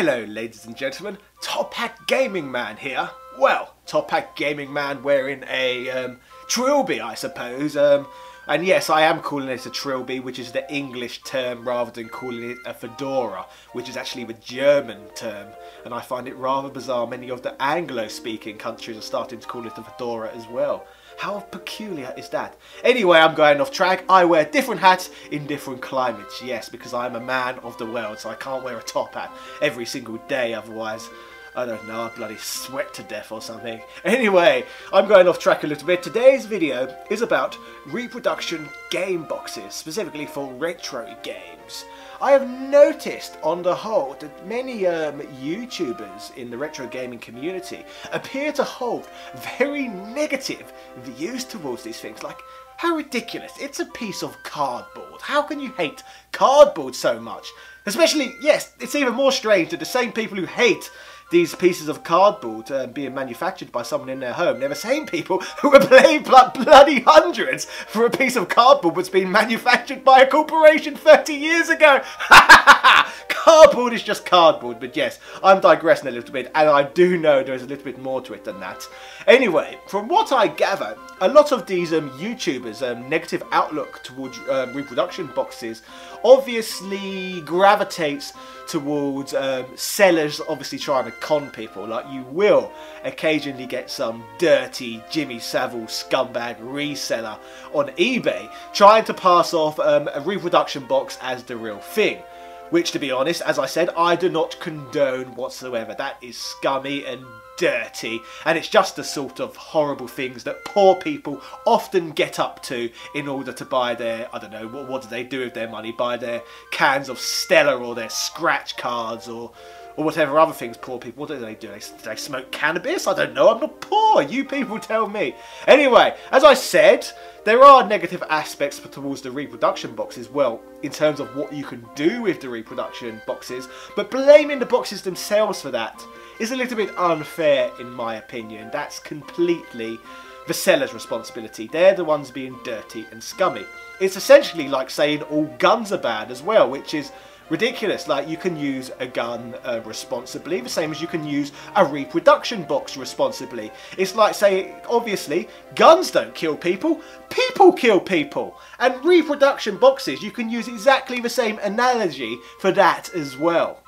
Hello, ladies and gentlemen. Top Hat Gaming Man here. Well, Top Hat Gaming Man wearing a um, trilby, I suppose. Um, and yes, I am calling it a trilby, which is the English term rather than calling it a fedora, which is actually the German term. And I find it rather bizarre many of the Anglo-speaking countries are starting to call it a fedora as well. How peculiar is that? Anyway, I'm going off track. I wear different hats in different climates. Yes, because I'm a man of the world, so I can't wear a top hat every single day. Otherwise, I don't know, I bloody sweat to death or something. Anyway, I'm going off track a little bit. Today's video is about reproduction game boxes, specifically for retro games. I have noticed on the whole that many um, YouTubers in the retro gaming community appear to hold very negative views towards these things. Like, how ridiculous. It's a piece of cardboard. How can you hate cardboard so much? Especially, yes, it's even more strange that the same people who hate these pieces of cardboard uh, being manufactured by someone in their home. They're the same people who are paying bloody hundreds for a piece of cardboard that's been manufactured by a corporation 30 years ago. cardboard is just cardboard, but yes, I'm digressing a little bit, and I do know there's a little bit more to it than that. Anyway, from what I gather, a lot of these um, YouTubers' um, negative outlook towards um, reproduction boxes obviously gravitates towards um, sellers obviously trying to con people. Like you will occasionally get some dirty Jimmy Savile scumbag reseller on eBay trying to pass off um, a reproduction box as the real thing. Which, to be honest, as I said, I do not condone whatsoever. That is scummy and dirty, and it's just the sort of horrible things that poor people often get up to in order to buy their, I don't know, what, what do they do with their money? Buy their cans of Stella or their scratch cards or or whatever other things poor people, do they do? They, do they smoke cannabis? I don't know, I'm not poor, you people tell me. Anyway, as I said, there are negative aspects towards the reproduction boxes, well, in terms of what you can do with the reproduction boxes, but blaming the boxes themselves for that is a little bit unfair in my opinion. That's completely the seller's responsibility. They're the ones being dirty and scummy. It's essentially like saying all guns are bad as well, which is ridiculous. Like you can use a gun uh, responsibly, the same as you can use a reproduction box responsibly. It's like say, obviously, guns don't kill people, people kill people. And reproduction boxes, you can use exactly the same analogy for that as well.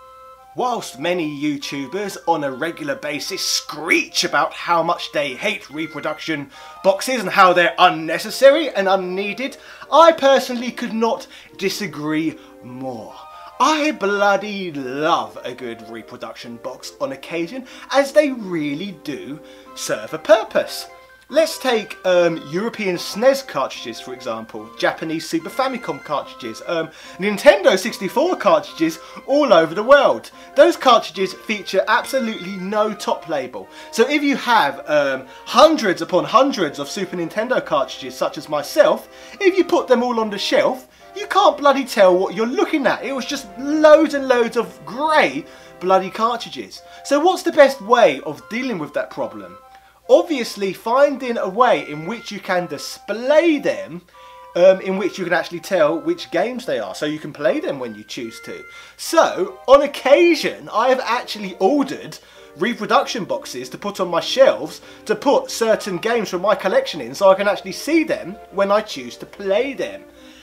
Whilst many YouTubers on a regular basis screech about how much they hate reproduction boxes and how they're unnecessary and unneeded, I personally could not disagree more. I bloody love a good reproduction box on occasion as they really do serve a purpose. Let's take um, European SNES cartridges, for example, Japanese Super Famicom cartridges, um, Nintendo 64 cartridges all over the world. Those cartridges feature absolutely no top label. So if you have um, hundreds upon hundreds of Super Nintendo cartridges, such as myself, if you put them all on the shelf, you can't bloody tell what you're looking at. It was just loads and loads of grey bloody cartridges. So what's the best way of dealing with that problem? Obviously finding a way in which you can display them um, in which you can actually tell which games they are so you can play them when you choose to. So on occasion I have actually ordered reproduction boxes to put on my shelves to put certain games from my collection in so I can actually see them when I choose to play them.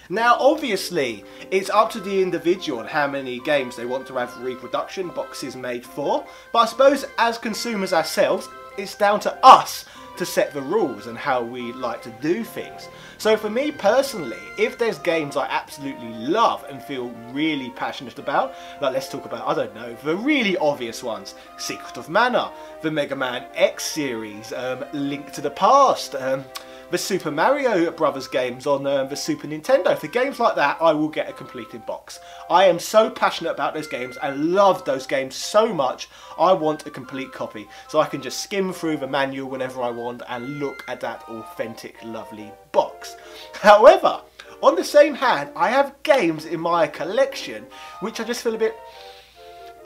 Now obviously it's up to the individual on how many games they want to have reproduction boxes made for but I suppose as consumers ourselves it's down to us to set the rules and how we like to do things. So for me personally, if there's games I absolutely love and feel really passionate about, like let's talk about, I don't know, the really obvious ones, Secret of Mana, the Mega Man X series, um, Link to the Past, um, the Super Mario Brothers games on uh, the Super Nintendo. For games like that, I will get a completed box. I am so passionate about those games and love those games so much, I want a complete copy. So I can just skim through the manual whenever I want and look at that authentic, lovely box. However, on the same hand, I have games in my collection which I just feel a bit...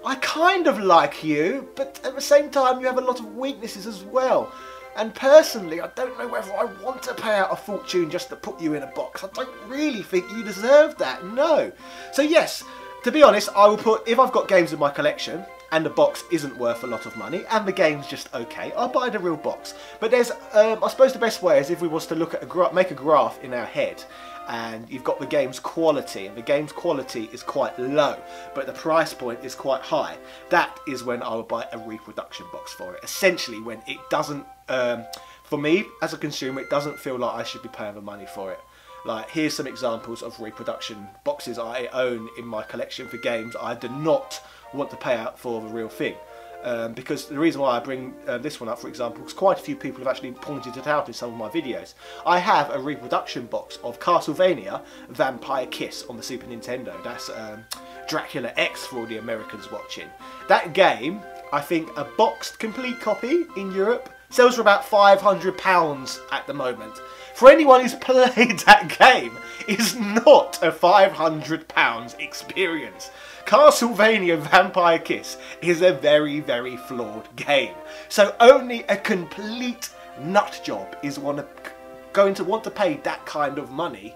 I kind of like you, but at the same time you have a lot of weaknesses as well. And personally, I don't know whether I want to pay out a fortune just to put you in a box. I don't really think you deserve that, no. So yes, to be honest, I will put, if I've got games in my collection, and the box isn't worth a lot of money and the game's just okay, I'll buy the real box. But there's, um, I suppose the best way is if we was to look at a make a graph in our head and you've got the game's quality and the game's quality is quite low but the price point is quite high that is when I would buy a reproduction box for it essentially when it doesn't um, for me as a consumer it doesn't feel like I should be paying the money for it like here's some examples of reproduction boxes I own in my collection for games I do not want to pay out for the real thing um, because the reason why I bring uh, this one up, for example, is quite a few people have actually pointed it out in some of my videos. I have a reproduction box of Castlevania Vampire Kiss on the Super Nintendo. That's um, Dracula X for all the Americans watching. That game, I think a boxed complete copy in Europe sells for about £500 at the moment. For anyone who's played that game, is not a £500 experience. Castlevania Vampire Kiss is a very, very flawed game. So only a complete nut job is one going to want to pay that kind of money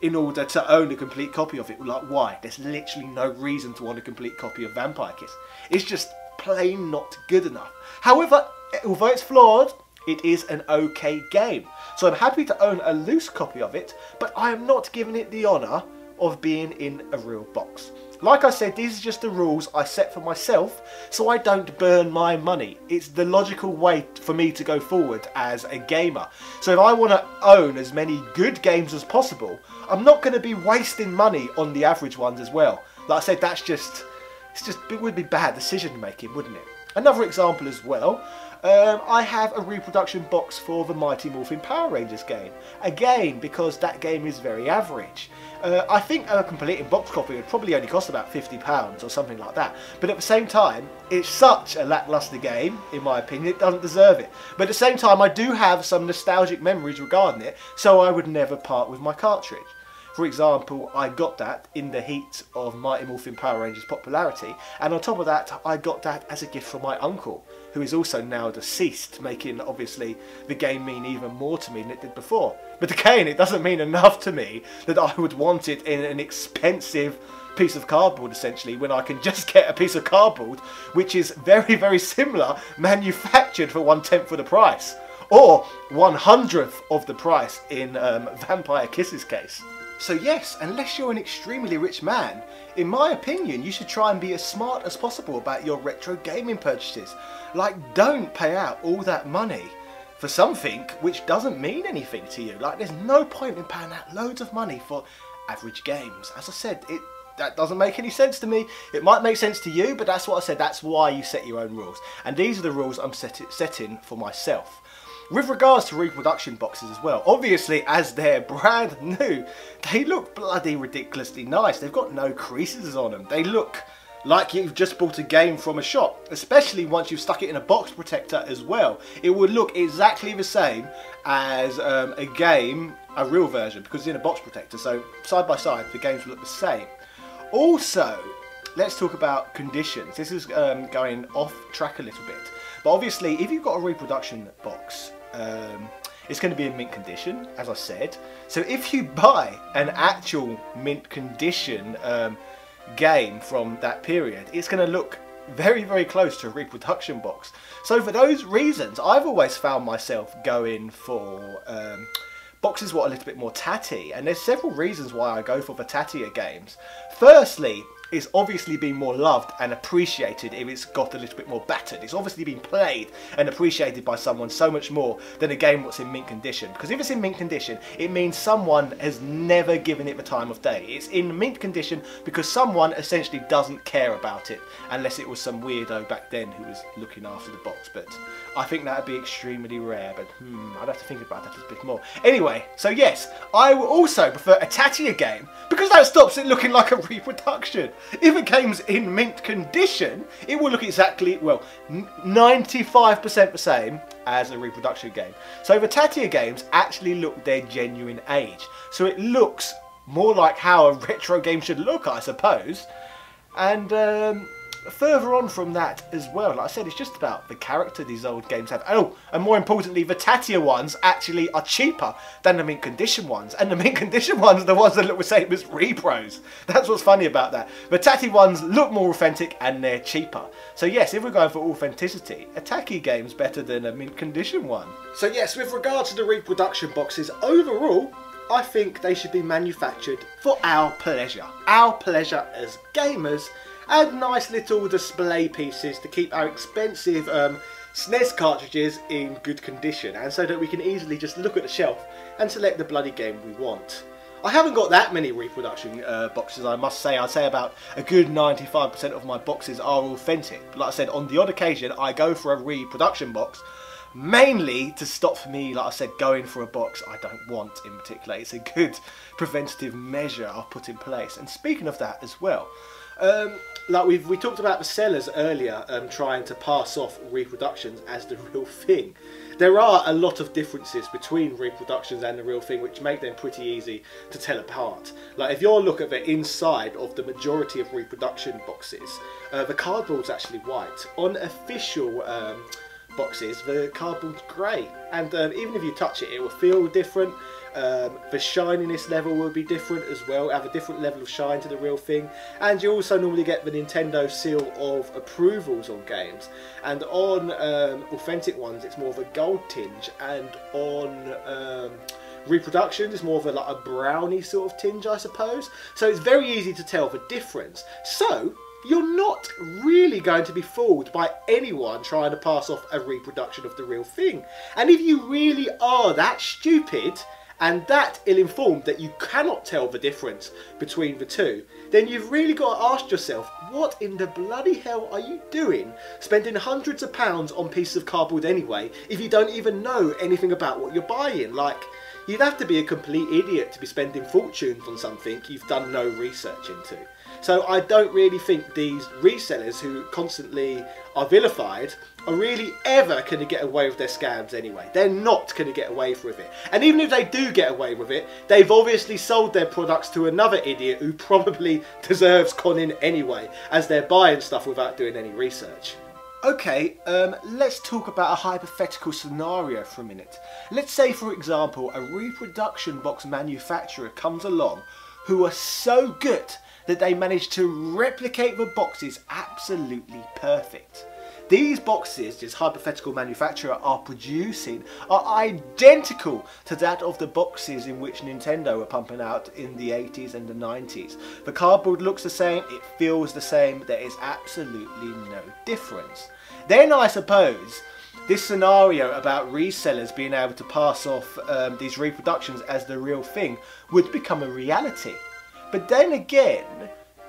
in order to own a complete copy of it. Like, why? There's literally no reason to want a complete copy of Vampire Kiss. It's just plain not good enough. However, although it's flawed, it is an okay game. So I'm happy to own a loose copy of it, but I am not giving it the honour of being in a real box. Like I said, these are just the rules I set for myself so I don't burn my money. It's the logical way for me to go forward as a gamer. So if I want to own as many good games as possible, I'm not going to be wasting money on the average ones as well. Like I said, that's just, it's just, it would be bad decision making, wouldn't it? Another example as well, um, I have a reproduction box for the Mighty Morphin Power Rangers game. Again, because that game is very average. Uh, I think a completed box copy would probably only cost about £50 or something like that. But at the same time, it's such a lackluster game, in my opinion, it doesn't deserve it. But at the same time, I do have some nostalgic memories regarding it, so I would never part with my cartridge. For example, I got that in the heat of Mighty Morphin Power Rangers popularity, and on top of that, I got that as a gift from my uncle, who is also now deceased, making obviously the game mean even more to me than it did before. But again, it doesn't mean enough to me that I would want it in an expensive piece of cardboard essentially when I can just get a piece of cardboard which is very very similar manufactured for one tenth of the price or one hundredth of the price in um, Vampire Kisses case. So yes, unless you're an extremely rich man, in my opinion, you should try and be as smart as possible about your retro gaming purchases. Like, don't pay out all that money for something which doesn't mean anything to you. Like, there's no point in paying out loads of money for average games. As I said, it that doesn't make any sense to me. It might make sense to you, but that's what I said. That's why you set your own rules. And these are the rules I'm set setting for myself. With regards to reproduction boxes as well, obviously as they're brand new, they look bloody ridiculously nice. They've got no creases on them. They look like you've just bought a game from a shop, especially once you've stuck it in a box protector as well. It would look exactly the same as um, a game, a real version, because it's in a box protector, so side by side the games look the same. Also, let's talk about conditions. This is um, going off track a little bit. But obviously, if you've got a reproduction box, um, it's going to be in mint condition, as I said. So if you buy an actual mint condition um, game from that period, it's going to look very, very close to a reproduction box. So for those reasons, I've always found myself going for um, boxes what a little bit more tatty. And there's several reasons why I go for the tattier games. Firstly, it's obviously been more loved and appreciated if it's got a little bit more battered. It's obviously been played and appreciated by someone so much more than a game that's in mint condition. Because if it's in mint condition, it means someone has never given it the time of day. It's in mint condition because someone essentially doesn't care about it, unless it was some weirdo back then who was looking after the box. But I think that would be extremely rare, but hmm, I'd have to think about that a bit more. Anyway, so yes, I will also prefer a tattier game because that stops it looking like a reproduction. If a game's in mint condition, it will look exactly, well, 95% the same as a reproduction game. So the tattier games actually look their genuine age. So it looks more like how a retro game should look, I suppose. And um, further on from that as well, like I said, it's just about the character these old games have. Oh, and more importantly, the Tatia ones actually are cheaper than the mint condition ones. And the mint condition ones are the ones that look the same as repros. That's what's funny about that. The Tati ones look more authentic and they're cheaper. So yes, if we're going for authenticity, a Taki game's better than a mint condition one. So yes, with regard to the reproduction boxes, overall, I think they should be manufactured for our pleasure. Our pleasure as gamers and nice little display pieces to keep our expensive um, SNES cartridges in good condition and so that we can easily just look at the shelf and select the bloody game we want. I haven't got that many reproduction uh, boxes, I must say. I'd say about a good 95% of my boxes are authentic. But like I said, on the odd occasion, I go for a reproduction box mainly to stop me, like I said, going for a box I don't want in particular. It's a good preventative measure I've put in place. And speaking of that as well, um, like we we talked about the sellers earlier um, trying to pass off reproductions as the real thing. There are a lot of differences between reproductions and the real thing which make them pretty easy to tell apart. Like if you look at the inside of the majority of reproduction boxes, uh, the cardboard's actually white. On official um, boxes, the cardboard's grey. And um, even if you touch it, it will feel different. Um, the shininess level will be different as well, have a different level of shine to the real thing. And you also normally get the Nintendo seal of approvals on games. And on um, authentic ones, it's more of a gold tinge. And on um, reproduction is more of a, like a brownie sort of tinge, I suppose. So it's very easy to tell the difference. So you're not really going to be fooled by anyone trying to pass off a reproduction of the real thing. And if you really are that stupid and that ill-informed that you cannot tell the difference between the two, then you've really got to ask yourself, what in the bloody hell are you doing spending hundreds of pounds on pieces of cardboard anyway if you don't even know anything about what you're buying? Like, you'd have to be a complete idiot to be spending fortunes on something you've done no research into. So I don't really think these resellers who constantly are vilified are really ever going to get away with their scams anyway. They're not going to get away with it. And even if they do get away with it, they've obviously sold their products to another idiot who probably deserves conning anyway, as they're buying stuff without doing any research. Okay, um, let's talk about a hypothetical scenario for a minute. Let's say, for example, a reproduction box manufacturer comes along who are so good that they manage to replicate the boxes absolutely perfect. These boxes this hypothetical manufacturer are producing are identical to that of the boxes in which Nintendo were pumping out in the 80s and the 90s. The cardboard looks the same, it feels the same, there is absolutely no difference. Then I suppose this scenario about resellers being able to pass off um, these reproductions as the real thing would become a reality. But then again,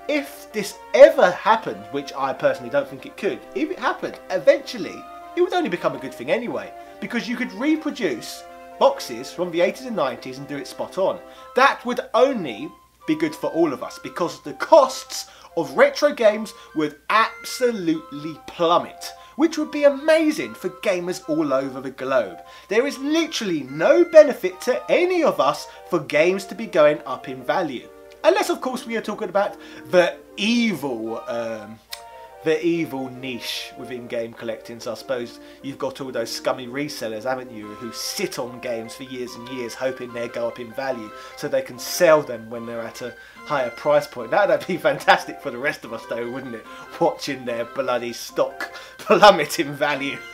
if this ever happened, which I personally don't think it could, if it happened, eventually it would only become a good thing anyway. Because you could reproduce boxes from the 80s and 90s and do it spot on. That would only be good for all of us because the costs of retro games would absolutely plummet which would be amazing for gamers all over the globe. There is literally no benefit to any of us for games to be going up in value. Unless, of course, we are talking about the evil, um, the evil niche within game collecting. So I suppose you've got all those scummy resellers, haven't you, who sit on games for years and years hoping they go up in value so they can sell them when they're at a higher price point. That'd be fantastic for the rest of us, though, wouldn't it? Watching their bloody stock plummet in value.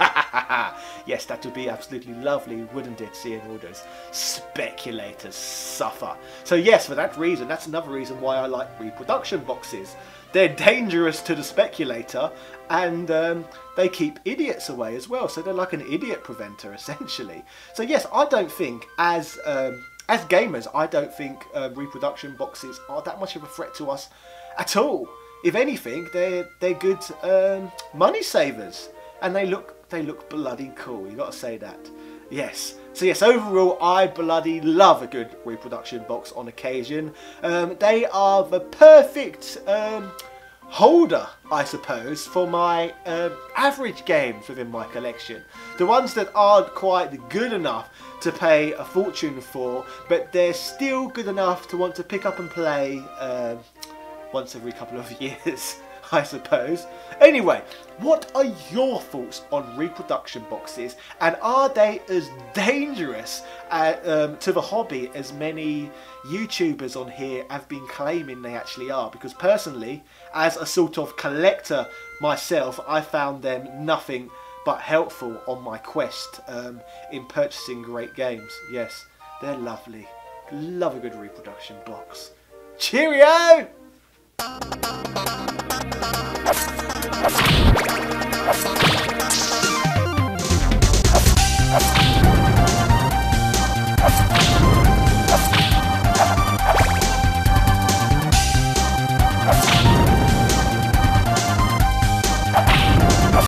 yes, that would be absolutely lovely, wouldn't it? Seeing all those speculators suffer. So yes, for that reason, that's another reason why I like reproduction boxes. They're dangerous to the speculator, and um, they keep idiots away as well. So they're like an idiot preventer, essentially. So yes, I don't think as um, as gamers, I don't think uh, reproduction boxes are that much of a threat to us at all. If anything, they're they're good um, money savers, and they look they look bloody cool. You got to say that. Yes. So yes, overall, I bloody love a good reproduction box on occasion. Um, they are the perfect um, holder, I suppose, for my uh, average games within my collection. The ones that aren't quite good enough to pay a fortune for, but they're still good enough to want to pick up and play uh, once every couple of years. I suppose. Anyway, what are your thoughts on reproduction boxes and are they as dangerous uh, um, to the hobby as many YouTubers on here have been claiming they actually are? Because personally, as a sort of collector myself, I found them nothing but helpful on my quest um, in purchasing great games. Yes, they're lovely. Love a good reproduction box. Cheerio! Let's go.